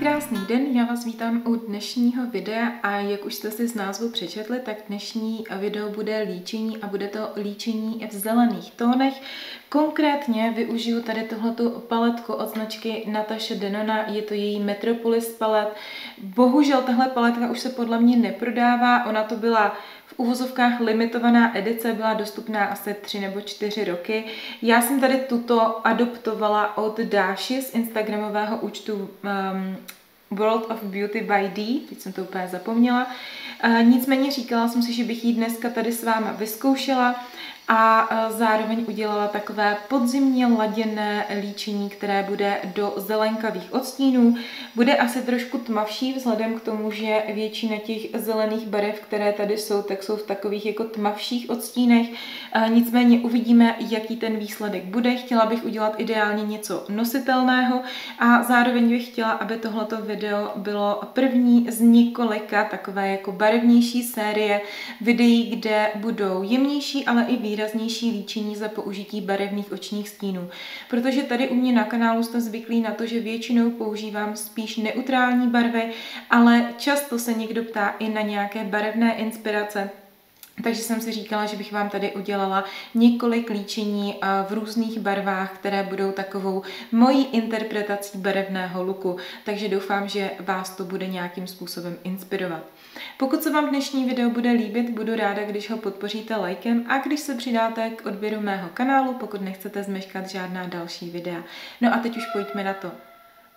Krásný den, já vás vítám u dnešního videa a jak už jste si z názvu přečetli, tak dnešní video bude líčení a bude to líčení v zelených tónech. Konkrétně využiju tady tohletu paletku od značky Natasha Denona, je to její Metropolis palet. Bohužel tahle paletka už se podle mě neprodává, ona to byla v uvozovkách limitovaná edice, byla dostupná asi tři nebo čtyři roky. Já jsem tady tuto adoptovala od Dáši z instagramového účtu um, World of Beauty by D, teď jsem to úplně zapomněla. Nicméně říkala jsem si, že bych ji dneska tady s váma vyzkoušela a zároveň udělala takové podzimně laděné líčení, které bude do zelenkavých odstínů. Bude asi trošku tmavší vzhledem k tomu, že většina těch zelených barev, které tady jsou, tak jsou v takových jako tmavších odstínech. Nicméně uvidíme, jaký ten výsledek bude. Chtěla bych udělat ideálně něco nositelného a zároveň bych chtěla, aby tohleto video bylo první z několika takové jako barevnější série videí, kde budou jemnější, ale i výraznější líčení za použití barevných očních stínů. Protože tady u mě na kanálu jste zvyklí na to, že většinou používám spíš neutrální barvy, ale často se někdo ptá i na nějaké barevné inspirace, takže jsem si říkala, že bych vám tady udělala několik líčení v různých barvách, které budou takovou mojí interpretací barevného luku. Takže doufám, že vás to bude nějakým způsobem inspirovat. Pokud se vám dnešní video bude líbit, budu ráda, když ho podpoříte lajkem a když se přidáte k odběru mého kanálu, pokud nechcete zmeškat žádná další videa. No a teď už pojďme na to.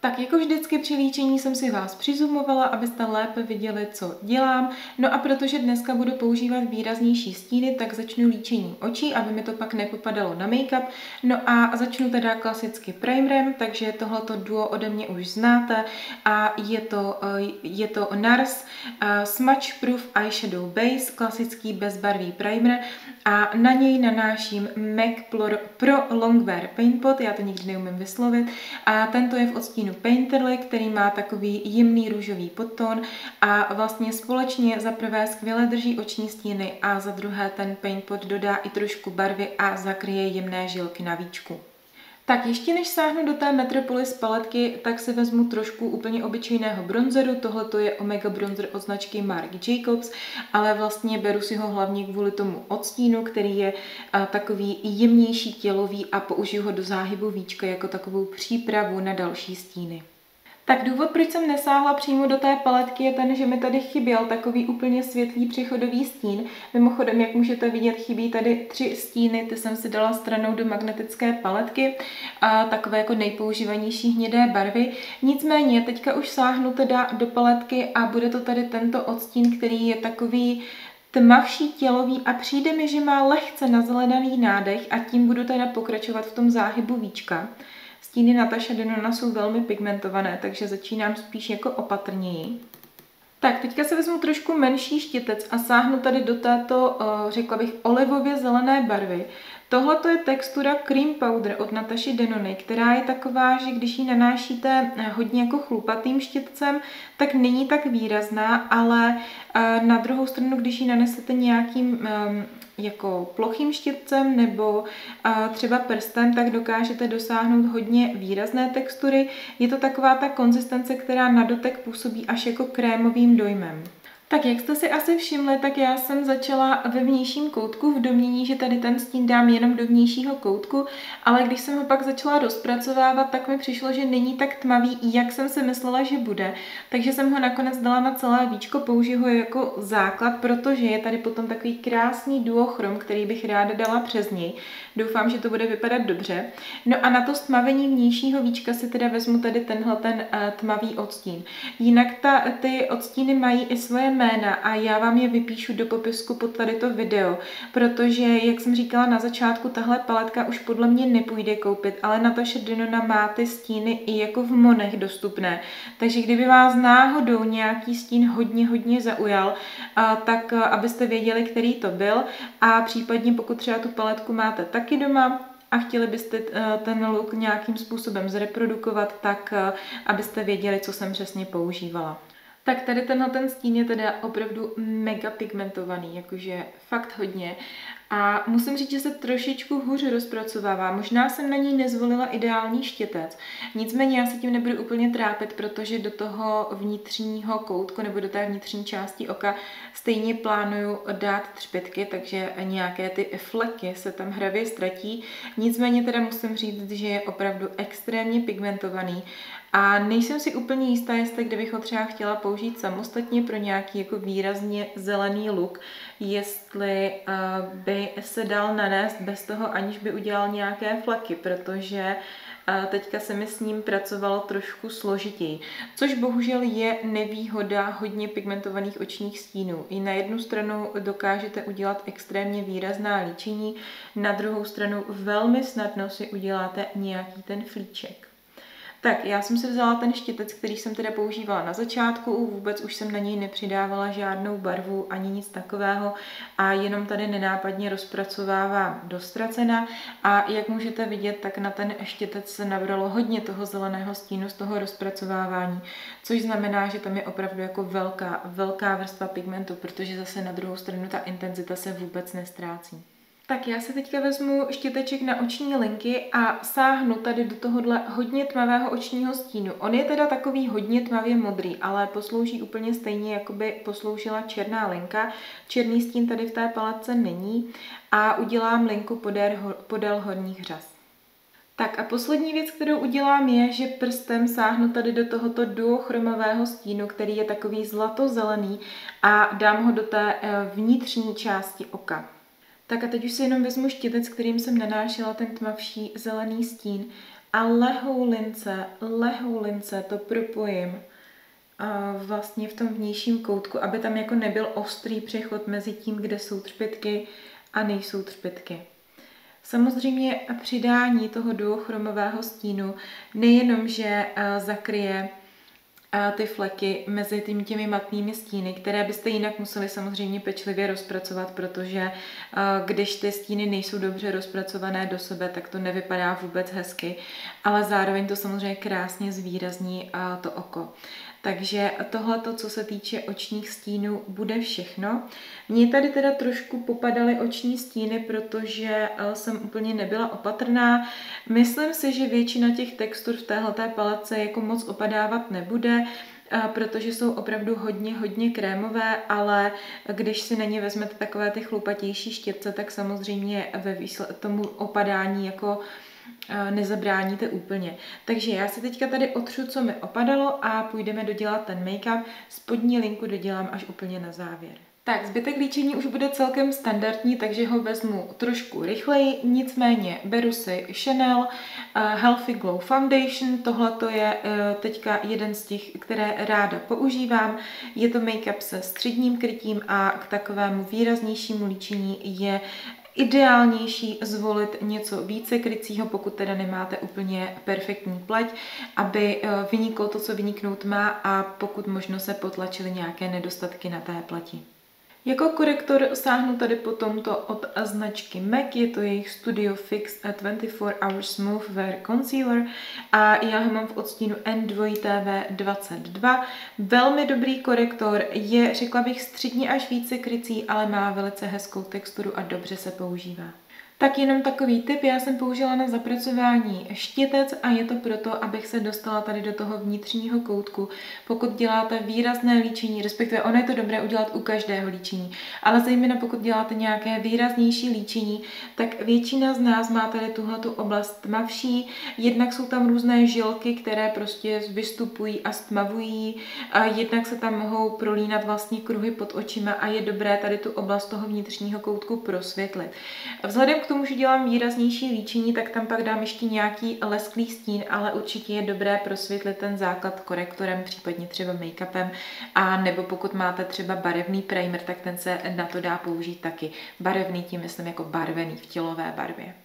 Tak jako vždycky při líčení jsem si vás přizumovala, abyste lépe viděli, co dělám. No a protože dneska budu používat výraznější stíny, tak začnu líčení očí, aby mi to pak nepopadalo na make-up. No a začnu teda klasicky primerem, takže tohleto duo ode mě už znáte a je to, eh, je to NARS eh, Smudge Proof Eyeshadow Base, klasický bezbarvý primer a na něj nanáším MAC Pro Longwear Paint Pot, já to nikdy neumím vyslovit, a tento je v odstínu Painterly, který má takový jemný růžový podton a vlastně společně za prvé skvěle drží oční stíny a za druhé ten Paint Pot dodá i trošku barvy a zakryje jemné žilky na víčku. Tak ještě než sáhnu do té Metropolis paletky, tak si vezmu trošku úplně obyčejného bronzeru. Tohle je Omega bronzer od značky Marc Jacobs, ale vlastně beru si ho hlavně kvůli tomu odstínu, který je takový jemnější tělový a použiju ho do záhybu víčka jako takovou přípravu na další stíny. Tak důvod, proč jsem nesáhla přímo do té paletky, je ten, že mi tady chyběl takový úplně světlý přechodový stín. Mimochodem, jak můžete vidět, chybí tady tři stíny, ty jsem si dala stranou do magnetické paletky a takové jako nejpoužívanější hnědé barvy. Nicméně, teďka už sáhnu teda do paletky a bude to tady tento odstín, který je takový tmavší tělový a přijde mi, že má lehce nazelenaný nádech a tím budu teda pokračovat v tom záhybu víčka. Stíny Natasha Denona jsou velmi pigmentované, takže začínám spíš jako opatrněji. Tak, teďka se vezmu trošku menší štětec a sáhnu tady do této, eh, řekla bych, olivově zelené barvy. Tohle je textura Cream Powder od Nataši Denony, která je taková, že když ji nanášíte eh, hodně jako chlupatým štětcem, tak není tak výrazná, ale eh, na druhou stranu, když ji nanesete nějakým ehm, jako plochým štětcem nebo třeba prstem, tak dokážete dosáhnout hodně výrazné textury. Je to taková ta konzistence, která na dotek působí až jako krémovým dojmem. Tak jak jste si asi všimli, tak já jsem začala ve vnějším koutku v domění, že tady ten stín dám jenom do vnějšího koutku, ale když jsem ho pak začala rozpracovávat, tak mi přišlo, že není tak tmavý, jak jsem si myslela, že bude. Takže jsem ho nakonec dala na celé víčko, použiju ho jako základ, protože je tady potom takový krásný duochrom, který bych ráda dala přes něj. Doufám, že to bude vypadat dobře. No a na to stmavení vnějšího víčka si teda vezmu tady tenhle ten uh, tmavý odstín. Jinak ta, ty odstíny mají i svoje jména a já vám je vypíšu do popisku pod tady to video, protože, jak jsem říkala na začátku, tahle paletka už podle mě nepůjde koupit, ale Natasha Denona má ty stíny i jako v monech dostupné. Takže kdyby vás náhodou nějaký stín hodně, hodně zaujal, a, tak abyste věděli, který to byl a případně pokud třeba tu paletku máte taky doma, a chtěli byste ten look nějakým způsobem zreprodukovat, tak abyste věděli, co jsem přesně používala. Tak tady tenhle ten stín je teda opravdu mega pigmentovaný, jakože fakt hodně. A musím říct, že se trošičku hůř rozpracovává. Možná jsem na ní nezvolila ideální štětec. Nicméně já se tím nebudu úplně trápit, protože do toho vnitřního koutku nebo do té vnitřní části oka stejně plánuju dát třpitky, takže nějaké ty fleky se tam hravě ztratí. Nicméně teda musím říct, že je opravdu extrémně pigmentovaný a nejsem si úplně jistá, jestli kdybych ho třeba chtěla použít samostatně pro nějaký jako výrazně zelený look, jestli uh, by se dal nanést bez toho, aniž by udělal nějaké flaky, protože uh, teďka se mi s ním pracovalo trošku složitěji. Což bohužel je nevýhoda hodně pigmentovaných očních stínů. I na jednu stranu dokážete udělat extrémně výrazná líčení, na druhou stranu velmi snadno si uděláte nějaký ten flíček. Tak, já jsem si vzala ten štětec, který jsem teda používala na začátku, vůbec už jsem na něj nepřidávala žádnou barvu ani nic takového a jenom tady nenápadně rozpracovávám do ztracena a jak můžete vidět, tak na ten štětec se nabralo hodně toho zeleného stínu z toho rozpracovávání, což znamená, že tam je opravdu jako velká, velká vrstva pigmentu, protože zase na druhou stranu ta intenzita se vůbec nestrácí. Tak já se teďka vezmu štěteček na oční linky a sáhnu tady do tohohle hodně tmavého očního stínu. On je teda takový hodně tmavě modrý, ale poslouží úplně stejně, jako by posloužila černá linka. Černý stín tady v té paletce není a udělám linku podél, podél horních řas. Tak a poslední věc, kterou udělám, je, že prstem sáhnu tady do tohoto duochromového stínu, který je takový zlato-zelený a dám ho do té eh, vnitřní části oka. Tak a teď už si jenom vezmu štětec, kterým jsem nanášela ten tmavší zelený stín a lehou lince, lehou lince to propojím a vlastně v tom vnějším koutku, aby tam jako nebyl ostrý přechod mezi tím, kde jsou třpitky a nejsou třpitky. Samozřejmě přidání toho duochromového stínu nejenom, že zakryje ty fleky mezi tím, těmi matnými stíny, které byste jinak museli samozřejmě pečlivě rozpracovat, protože když ty stíny nejsou dobře rozpracované do sebe, tak to nevypadá vůbec hezky, ale zároveň to samozřejmě krásně zvýrazní to oko. Takže tohle, co se týče očních stínů, bude všechno. Mně tady teda trošku popadaly oční stíny, protože eh, jsem úplně nebyla opatrná. Myslím si, že většina těch textur v téhleté palece jako moc opadávat nebude eh, protože jsou opravdu hodně, hodně krémové, ale když si na ně vezmete takové ty chlupatější štětce, tak samozřejmě ve tomu opadání jako nezabráníte úplně. Takže já si teďka tady otřu, co mi opadalo a půjdeme dodělat ten make-up. Spodní linku dodělám až úplně na závěr. Tak, zbytek líčení už bude celkem standardní, takže ho vezmu trošku rychleji, nicméně beru si Chanel uh, Healthy Glow Foundation, tohle to je uh, teďka jeden z těch, které ráda používám. Je to make-up se středním krytím a k takovému výraznějšímu líčení je ideálnější zvolit něco více krycího, pokud teda nemáte úplně perfektní pleť, aby eh, vyniklo to, co vyniknout má a pokud možno se potlačily nějaké nedostatky na té pleti. Jako korektor sáhnu tady tomto od značky MAC, je to jejich Studio Fix 24 Hour Smooth Wear Concealer a já ho mám v odstínu N2TV22. Velmi dobrý korektor, je řekla bych středně až více krycí, ale má velice hezkou texturu a dobře se používá. Tak jenom takový tip, já jsem použila na zapracování štětec a je to proto, abych se dostala tady do toho vnitřního koutku. Pokud děláte výrazné líčení, respektive ono je to dobré udělat u každého líčení, ale zejména pokud děláte nějaké výraznější líčení, tak většina z nás má tady tuhle oblast tmavší, jednak jsou tam různé žilky, které prostě vystupují a stmavují, a jednak se tam mohou prolínat vlastně kruhy pod očima a je dobré tady tu oblast toho vnitřního koutku prosvětlit. Vzhledem k tomu, že dělám výraznější líčení, tak tam pak dám ještě nějaký lesklý stín, ale určitě je dobré prosvětlit ten základ korektorem, případně třeba make-upem, a nebo pokud máte třeba barevný primer, tak ten se na to dá použít taky. Barevný tím myslím jako barvený v tělové barvě.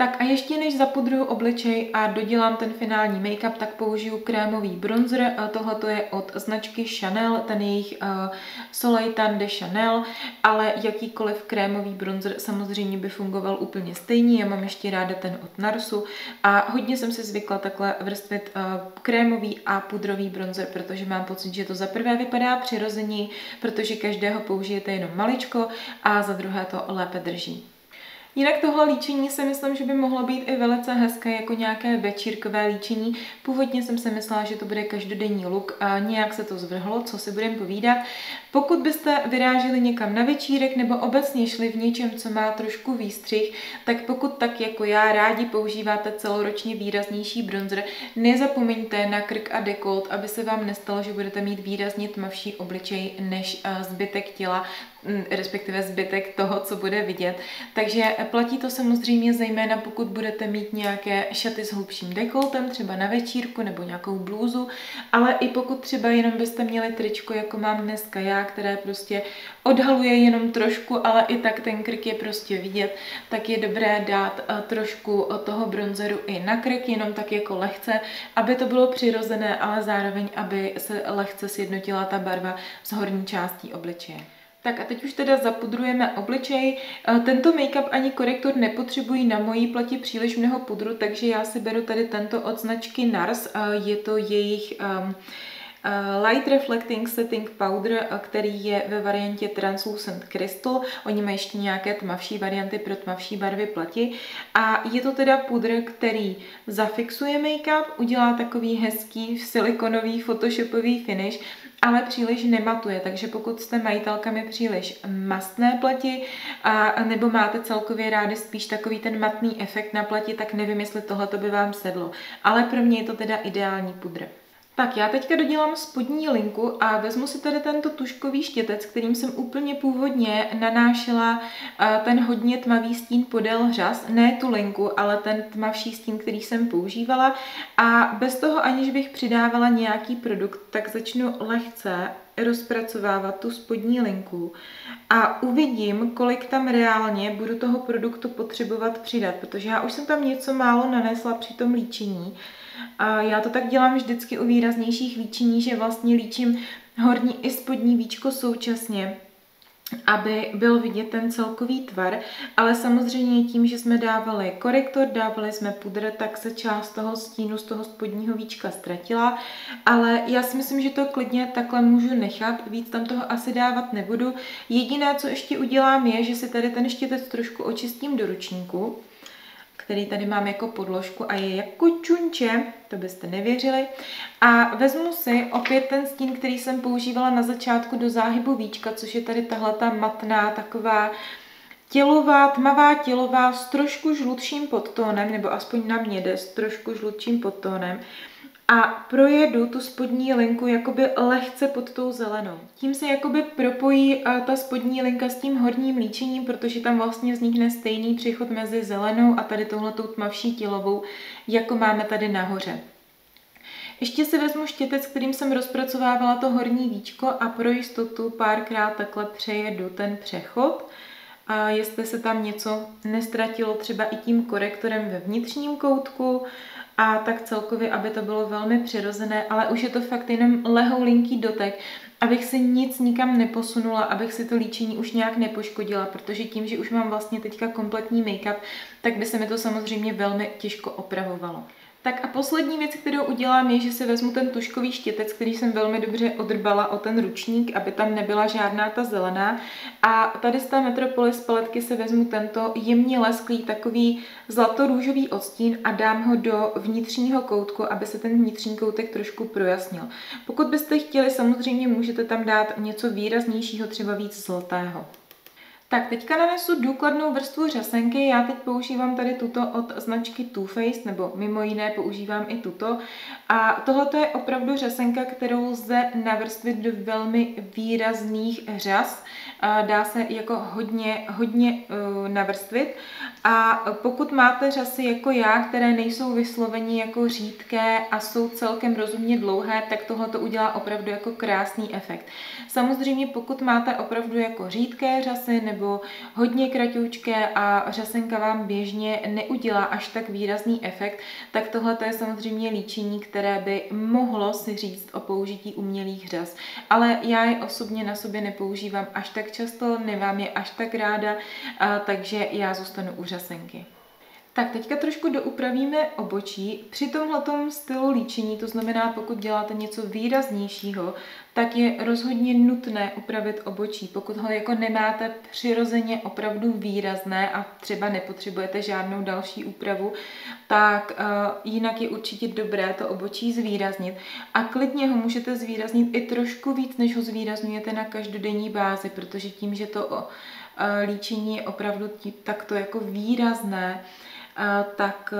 Tak a ještě než zapudruju obličej a dodělám ten finální make-up, tak použiju krémový bronzer. Tohle je od značky Chanel, ten jejich uh, Soleil Tan de Chanel, ale jakýkoliv krémový bronzer samozřejmě by fungoval úplně stejně. Já mám ještě ráda ten od Narsu a hodně jsem si zvykla takhle vrstvit uh, krémový a pudrový bronzer, protože mám pocit, že to za prvé vypadá přirození, protože každého použijete jenom maličko a za druhé to lépe drží. Jinak tohle líčení si myslím, že by mohlo být i velice hezké jako nějaké večírkové líčení. Původně jsem si myslela, že to bude každodenní look a nějak se to zvrhlo, co si budeme povídat. Pokud byste vyráželi někam na večírek nebo obecně šli v něčem, co má trošku výstřih, tak pokud tak jako já rádi používáte celoročně výraznější bronzer, nezapomeňte na krk a dekolt, aby se vám nestalo, že budete mít výrazně tmavší obličej než eh, zbytek těla, respektive zbytek toho, co bude vidět. Takže platí to samozřejmě zejména, pokud budete mít nějaké šaty s hlubším dekoltem, třeba na večírku nebo nějakou blůzu, ale i pokud třeba jenom byste měli tričko, jako mám dneska já, které prostě odhaluje jenom trošku, ale i tak ten krk je prostě vidět, tak je dobré dát eh, trošku toho bronzeru i na krk, jenom tak jako lehce, aby to bylo přirozené, ale zároveň, aby se lehce sjednotila ta barva s horní částí obličeje. Tak a teď už teda zapudrujeme obličej. Eh, tento make-up ani korektor nepotřebují na mojí plati příliš mnoho pudru, takže já si beru tady tento od značky NARS. Eh, je to jejich um, Light Reflecting Setting Powder, který je ve variantě Translucent Crystal. Oni mají ještě nějaké tmavší varianty pro tmavší barvy plati. A je to teda pudr, který zafixuje make-up, udělá takový hezký silikonový photoshopový finish ale příliš nematuje, takže pokud jste majitelkami příliš mastné plati a nebo máte celkově rádi spíš takový ten matný efekt na plati, tak nevím, jestli tohle by vám sedlo. Ale pro mě je to teda ideální pudr. Tak já teďka dodělám spodní linku a vezmu si tady tento tuškový štětec, kterým jsem úplně původně nanášela ten hodně tmavý stín podél hřas, ne tu linku, ale ten tmavší stín, který jsem používala. A bez toho, aniž bych přidávala nějaký produkt, tak začnu lehce rozpracovávat tu spodní linku. A uvidím, kolik tam reálně budu toho produktu potřebovat přidat, protože já už jsem tam něco málo nanesla při tom líčení, a já to tak dělám vždycky u výraznějších líčení, že vlastně líčím horní i spodní víčko současně, aby byl vidět ten celkový tvar, ale samozřejmě tím, že jsme dávali korektor, dávali jsme pudr, tak se část toho stínu z toho spodního víčka ztratila, ale já si myslím, že to klidně takhle můžu nechat, víc tam toho asi dávat nebudu. Jediné, co ještě udělám, je, že si tady ten štětec trošku očistím do ručníku, který tady mám jako podložku a je jako čunče, to byste nevěřili. A vezmu si opět ten stín, který jsem používala na začátku do záhybu víčka, což je tady tahle ta matná taková tělová, tmavá tělová s trošku žlutším podtónem, nebo aspoň na mě jde s trošku žlutším podtónem a projedu tu spodní linku jakoby lehce pod tou zelenou. Tím se jakoby propojí eh, ta spodní linka s tím horním líčením, protože tam vlastně vznikne stejný přechod mezi zelenou a tady touhletou tmavší tělovou, jako máme tady nahoře. Ještě si vezmu štětec, kterým jsem rozpracovávala to horní víčko a pro jistotu párkrát takhle přejedu ten přechod. A jestli se tam něco nestratilo třeba i tím korektorem ve vnitřním koutku, a tak celkově, aby to bylo velmi přirozené, ale už je to fakt jenom lehoulinký dotek, abych si nic nikam neposunula, abych si to líčení už nějak nepoškodila, protože tím, že už mám vlastně teďka kompletní make-up, tak by se mi to samozřejmě velmi těžko opravovalo. Tak a poslední věc, kterou udělám, je, že si vezmu ten tuškový štětec, který jsem velmi dobře odrbala o ten ručník, aby tam nebyla žádná ta zelená. A tady z té Metropolis paletky se vezmu tento jemně lesklý takový zlatorůžový odstín a dám ho do vnitřního koutku, aby se ten vnitřní koutek trošku projasnil. Pokud byste chtěli, samozřejmě můžete tam dát něco výraznějšího, třeba víc zlatého. Tak teďka nanesu důkladnou vrstvu řasenky, já teď používám tady tuto od značky Too Faced, nebo mimo jiné používám i tuto. A tohle je opravdu řasenka, kterou lze navrstvit do velmi výrazných řas. Dá se jako hodně, hodně uh, navrstvit. A pokud máte řasy jako já, které nejsou vysloveni jako řídké a jsou celkem rozumně dlouhé, tak tohle to udělá opravdu jako krásný efekt. Samozřejmě pokud máte opravdu jako řídké řasy nebo nebo hodně kratoučké a řasenka vám běžně neudělá až tak výrazný efekt, tak tohle je samozřejmě líčení, které by mohlo si říct o použití umělých řas. Ale já je osobně na sobě nepoužívám až tak často, nemám je až tak ráda, takže já zůstanu u řasenky. Tak teďka trošku doupravíme obočí. Při tomhle stylu líčení, to znamená, pokud děláte něco výraznějšího, tak je rozhodně nutné upravit obočí. Pokud ho jako nemáte přirozeně opravdu výrazné a třeba nepotřebujete žádnou další úpravu, tak uh, jinak je určitě dobré to obočí zvýraznit. A klidně ho můžete zvýraznit i trošku víc, než ho zvýrazňujete na každodenní bázi, protože tím, že to uh, líčení je opravdu tí, takto jako výrazné, tak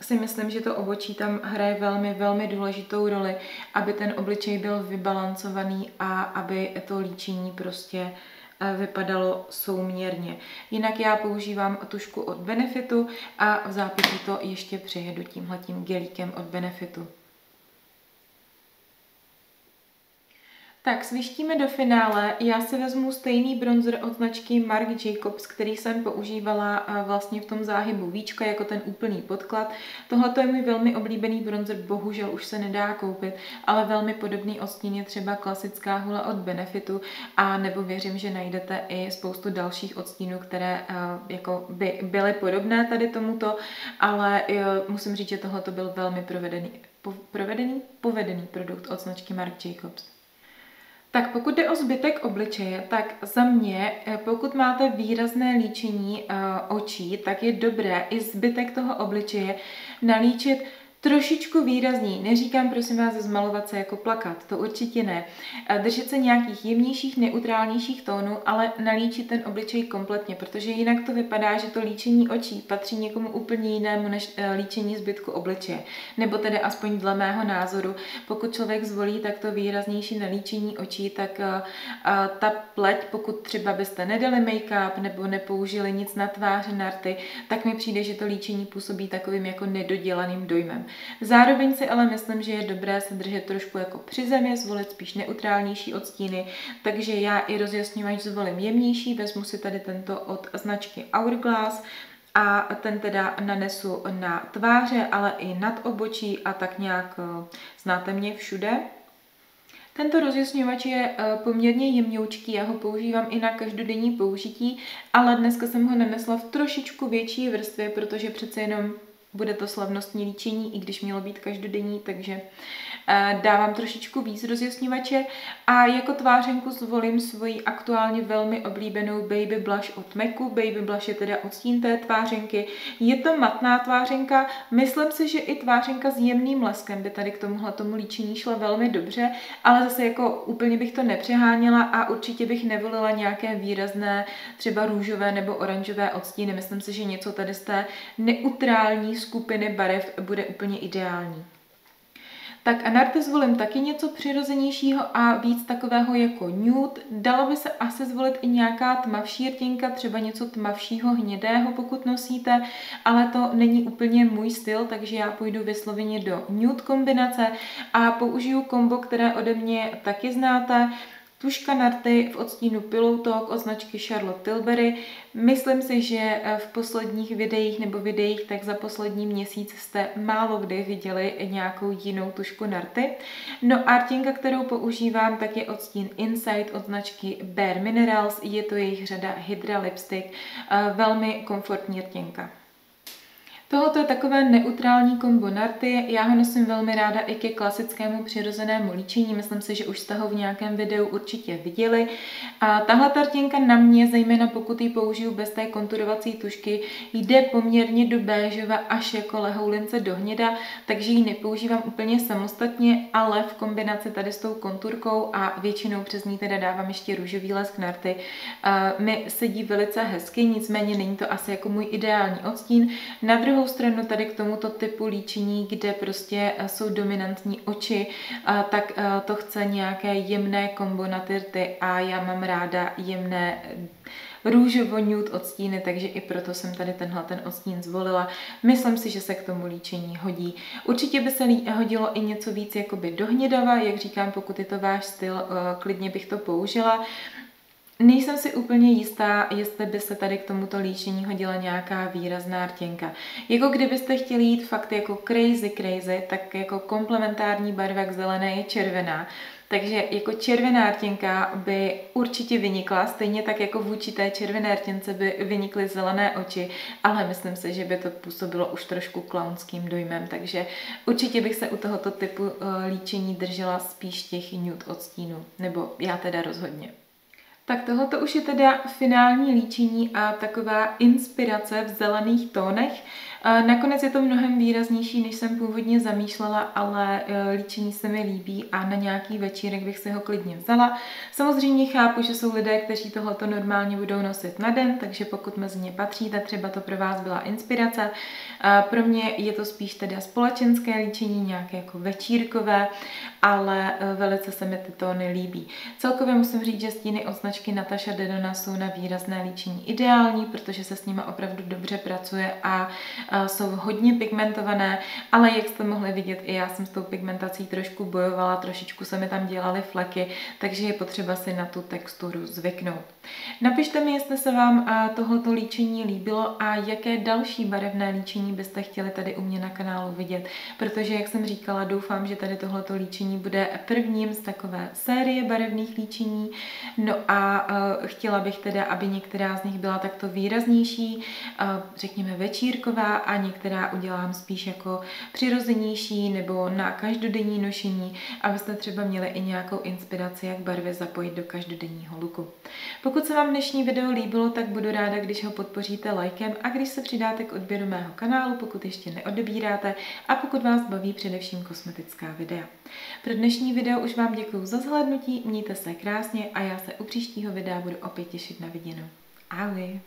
si myslím, že to obočí tam hraje velmi, velmi důležitou roli, aby ten obličej byl vybalancovaný a aby to líčení prostě vypadalo souměrně. Jinak já používám tušku od Benefitu a v zápětí to ještě přejedu tímhletím gelíkem od Benefitu. Tak, svištíme do finále. Já si vezmu stejný bronzer od značky Marc Jacobs, který jsem používala vlastně v tom záhybu víčka jako ten úplný podklad. Tohle je můj velmi oblíbený bronzer, bohužel už se nedá koupit, ale velmi podobný odstín je třeba klasická hula od Benefitu a nebo věřím, že najdete i spoustu dalších odstínů, které jako by byly podobné tady tomuto, ale musím říct, že tohle byl velmi provedený, provedený, povedený produkt od značky Marc Jacobs. Tak pokud jde o zbytek obličeje, tak za mě, eh, pokud máte výrazné líčení uh, očí, tak je dobré i zbytek toho obličeje nalíčit trošičku výrazněji. Neříkám, prosím vás, zmalovat se jako plakat, to určitě ne. Držet se nějakých jemnějších, neutrálnějších tónů, ale nalíčit ten obličej kompletně, protože jinak to vypadá, že to líčení očí patří někomu úplně jinému než eh, líčení zbytku obličeje. Nebo tedy aspoň dle mého názoru, pokud člověk zvolí takto výraznější nalíčení očí, tak eh, ta pleť, pokud třeba byste nedali make-up nebo nepoužili nic na tváře, na rty, tak mi přijde, že to líčení působí takovým jako nedodělaným dojmem. Zároveň si ale myslím, že je dobré se držet trošku jako při zemi, zvolit spíš neutrálnější odstíny, takže já i rozjasňovač zvolím jemnější, vezmu si tady tento od značky Hourglass, a ten teda nanesu na tváře, ale i nad obočí a tak nějak eh, znáte mě všude. Tento rozjasňovač je eh, poměrně jemňoučký, já ho používám i na každodenní použití, ale dneska jsem ho nanesla v trošičku větší vrstvě, protože přece jenom bude to slavnostní líčení, i když mělo být každodenní, takže dávám trošičku víc rozjasňovače a jako tvářenku zvolím svoji aktuálně velmi oblíbenou Baby Blush od MACu. Baby Blush je teda odstín té tvářenky. Je to matná tvářenka, myslím si, že i tvářenka s jemným leskem by tady k tomuhle tomu líčení šla velmi dobře, ale zase jako úplně bych to nepřeháněla a určitě bych nevolila nějaké výrazné, třeba růžové nebo oranžové odstíny. Myslím si, že něco tady z té neutrální skupiny barev bude úplně ideální. Tak a na zvolím taky něco přirozenějšího a víc takového jako nude. Dalo by se asi zvolit i nějaká tmavší rtěnka, třeba něco tmavšího hnědého, pokud nosíte, ale to není úplně můj styl, takže já půjdu vysloveně do nude kombinace a použiju kombo, které ode mě taky znáte. Tuška narty v odstínu Pillow Talk od značky Charlotte Tilbury. Myslím si, že eh, v posledních videích nebo videích tak za poslední měsíc jste málo kdy viděli nějakou jinou tušku narty. No a rtěnka, kterou používám, tak je odstín Inside od značky Bare Minerals. Je to jejich řada Hydra Lipstick. Eh, velmi komfortní rtěnka. Tohle je takové neutrální kombo narty, já ho nosím velmi ráda i ke klasickému přirozenému líčení, myslím si, že už jste ho v nějakém videu určitě viděli. A tahle tartinka na mě, zejména pokud ji použiju bez té konturovací tušky, jde poměrně do béžova až jako lehoulince do hněda, takže ji nepoužívám úplně samostatně, ale v kombinaci tady s tou konturkou a většinou přes ní teda dávám ještě růžový lesk narty. Mi sedí velice hezky, nicméně není to asi jako můj ideální odstín. Na druhou druhou stranu tady k tomuto typu líčení, kde prostě eh, jsou dominantní oči, tak eh, to chce nějaké jemné kombo na tyrty a já mám ráda jemné eh, růžovo nude odstíny, takže i proto jsem tady tenhle ten odstín zvolila. Myslím si, že se k tomu líčení hodí. Určitě by se hodilo i něco víc jakoby do hnědava, jak říkám, pokud je to váš styl, klidně bych to použila. Nejsem si úplně jistá, jestli by se tady k tomuto líčení hodila nějaká výrazná rtěnka. Jako kdybyste chtěli jít fakt jako crazy crazy, tak jako komplementární barva k zelené je červená. Takže jako červená rtěnka by určitě vynikla, stejně tak jako vůči té červené rtěnce by vynikly zelené oči, ale myslím si, že by to působilo už trošku klaunským dojmem, takže určitě bych se u tohoto typu eh, líčení držela spíš těch nude odstínů, nebo já teda rozhodně. Tak tohoto už je teda finální líčení a taková inspirace v zelených tónech. Nakonec je to mnohem výraznější, než jsem původně zamýšlela, ale e, líčení se mi líbí a na nějaký večírek bych si ho klidně vzala. Samozřejmě chápu, že jsou lidé, kteří tohoto normálně budou nosit na den, takže pokud mezi ně patříte, třeba to pro vás byla inspirace. Pro mě je to spíš teda společenské líčení, nějaké jako večírkové, ale e, velice se mi ty tóny líbí. Celkově musím říct, že stíny od značky Natasha Denona jsou na výrazné líčení ideální, protože se s nimi opravdu dobře pracuje a jsou hodně pigmentované, ale jak jste mohli vidět, i já jsem s tou pigmentací trošku bojovala, trošičku se mi tam dělaly fleky, takže je potřeba si na tu texturu zvyknout. Napište mi, jestli se vám tohoto líčení líbilo a jaké další barevné líčení byste chtěli tady u mě na kanálu vidět, protože, jak jsem říkala, doufám, že tady tohleto líčení bude prvním z takové série barevných líčení, no a chtěla bych teda, aby některá z nich byla takto výraznější, řekněme večírková a některá udělám spíš jako přirozenější nebo na každodenní nošení, abyste třeba měli i nějakou inspiraci, jak barvy zapojit do každodenního luku. Pokud se vám dnešní video líbilo, tak budu ráda, když ho podpoříte lajkem a když se přidáte k odběru mého kanálu, pokud ještě neodebíráte a pokud vás baví především kosmetická videa. Pro dnešní video už vám děkuji za zhlédnutí, mějte se krásně a já se u příštího videa budu opět těšit na viděnou. Ahoj!